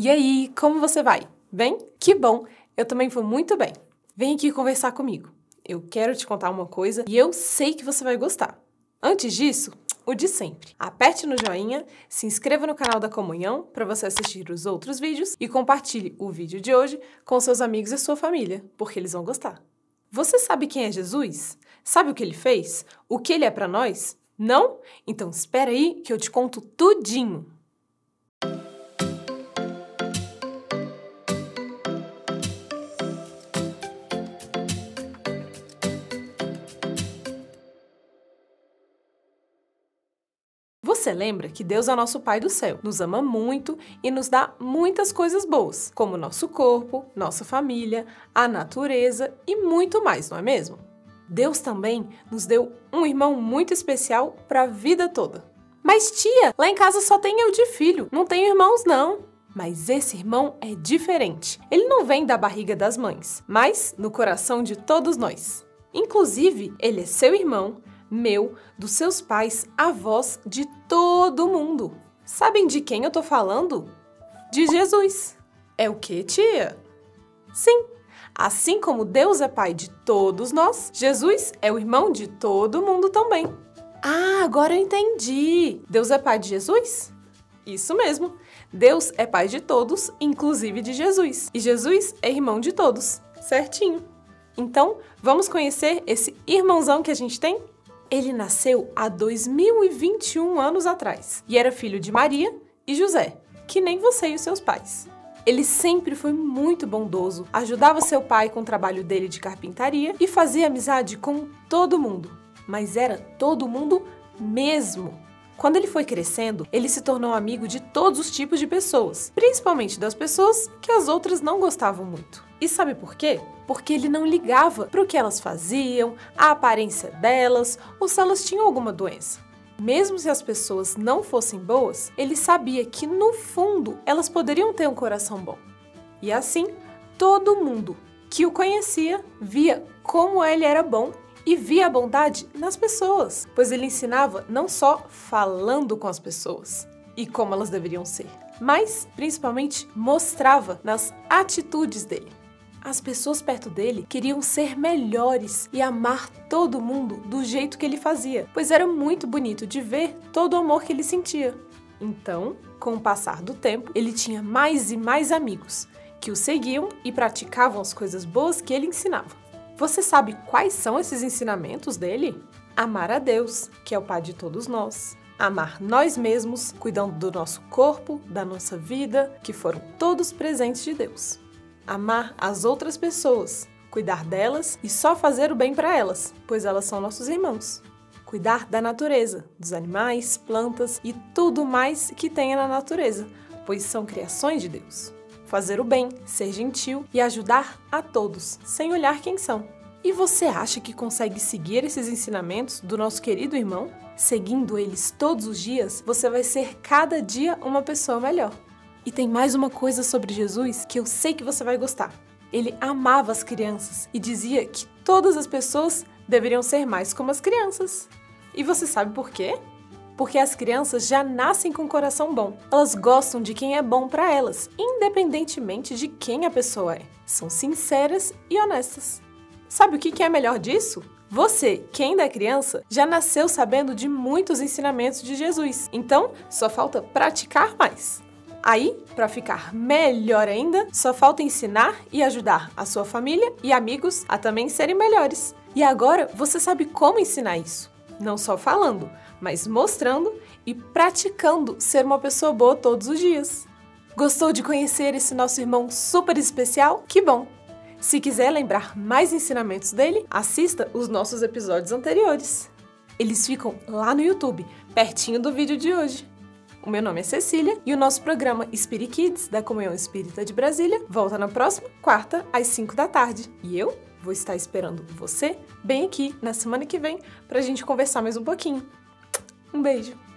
E aí, como você vai? Bem? Que bom! Eu também vou muito bem. Vem aqui conversar comigo. Eu quero te contar uma coisa e eu sei que você vai gostar. Antes disso, o de sempre. Aperte no joinha, se inscreva no canal da Comunhão para você assistir os outros vídeos e compartilhe o vídeo de hoje com seus amigos e sua família, porque eles vão gostar. Você sabe quem é Jesus? Sabe o que ele fez? O que ele é para nós? Não? Então espera aí que eu te conto tudinho. Você lembra que Deus é nosso Pai do céu, nos ama muito e nos dá muitas coisas boas, como nosso corpo, nossa família, a natureza e muito mais, não é mesmo? Deus também nos deu um irmão muito especial para a vida toda. Mas tia, lá em casa só tem eu de filho, não tenho irmãos não. Mas esse irmão é diferente. Ele não vem da barriga das mães, mas no coração de todos nós. Inclusive, ele é seu irmão, meu, dos seus pais, avós, de todo mundo. Sabem de quem eu tô falando? De Jesus. É o que, tia? Sim. Assim como Deus é pai de todos nós, Jesus é o irmão de todo mundo também. Ah, agora eu entendi. Deus é pai de Jesus? Isso mesmo. Deus é pai de todos, inclusive de Jesus. E Jesus é irmão de todos. Certinho. Então, vamos conhecer esse irmãozão que a gente tem? Ele nasceu há 2021 anos atrás e era filho de Maria e José, que nem você e os seus pais. Ele sempre foi muito bondoso, ajudava seu pai com o trabalho dele de carpintaria e fazia amizade com todo mundo. Mas era todo mundo mesmo. Quando ele foi crescendo, ele se tornou amigo de todos os tipos de pessoas, principalmente das pessoas que as outras não gostavam muito. E sabe por quê? Porque ele não ligava para o que elas faziam, a aparência delas ou se elas tinham alguma doença. Mesmo se as pessoas não fossem boas, ele sabia que no fundo elas poderiam ter um coração bom. E assim, todo mundo que o conhecia via como ele era bom e via a bondade nas pessoas, pois ele ensinava não só falando com as pessoas e como elas deveriam ser, mas principalmente mostrava nas atitudes dele. As pessoas perto dele queriam ser melhores e amar todo mundo do jeito que ele fazia, pois era muito bonito de ver todo o amor que ele sentia. Então, com o passar do tempo, ele tinha mais e mais amigos que o seguiam e praticavam as coisas boas que ele ensinava. Você sabe quais são esses ensinamentos dele? Amar a Deus, que é o Pai de todos nós. Amar nós mesmos, cuidando do nosso corpo, da nossa vida, que foram todos presentes de Deus amar as outras pessoas, cuidar delas e só fazer o bem para elas, pois elas são nossos irmãos. Cuidar da natureza, dos animais, plantas e tudo mais que tenha na natureza, pois são criações de Deus. Fazer o bem, ser gentil e ajudar a todos, sem olhar quem são. E você acha que consegue seguir esses ensinamentos do nosso querido irmão? Seguindo eles todos os dias, você vai ser cada dia uma pessoa melhor. E tem mais uma coisa sobre Jesus que eu sei que você vai gostar. Ele amava as crianças e dizia que todas as pessoas deveriam ser mais como as crianças. E você sabe por quê? Porque as crianças já nascem com um coração bom. Elas gostam de quem é bom para elas, independentemente de quem a pessoa é. São sinceras e honestas. Sabe o que é melhor disso? Você, que ainda é criança, já nasceu sabendo de muitos ensinamentos de Jesus. Então, só falta praticar mais. Aí, para ficar melhor ainda, só falta ensinar e ajudar a sua família e amigos a também serem melhores. E agora você sabe como ensinar isso. Não só falando, mas mostrando e praticando ser uma pessoa boa todos os dias. Gostou de conhecer esse nosso irmão super especial? Que bom! Se quiser lembrar mais ensinamentos dele, assista os nossos episódios anteriores. Eles ficam lá no YouTube, pertinho do vídeo de hoje. O meu nome é Cecília e o nosso programa Spirit Kids, da Comunhão Espírita de Brasília, volta na próxima quarta, às 5 da tarde. E eu vou estar esperando você bem aqui na semana que vem para a gente conversar mais um pouquinho. Um beijo!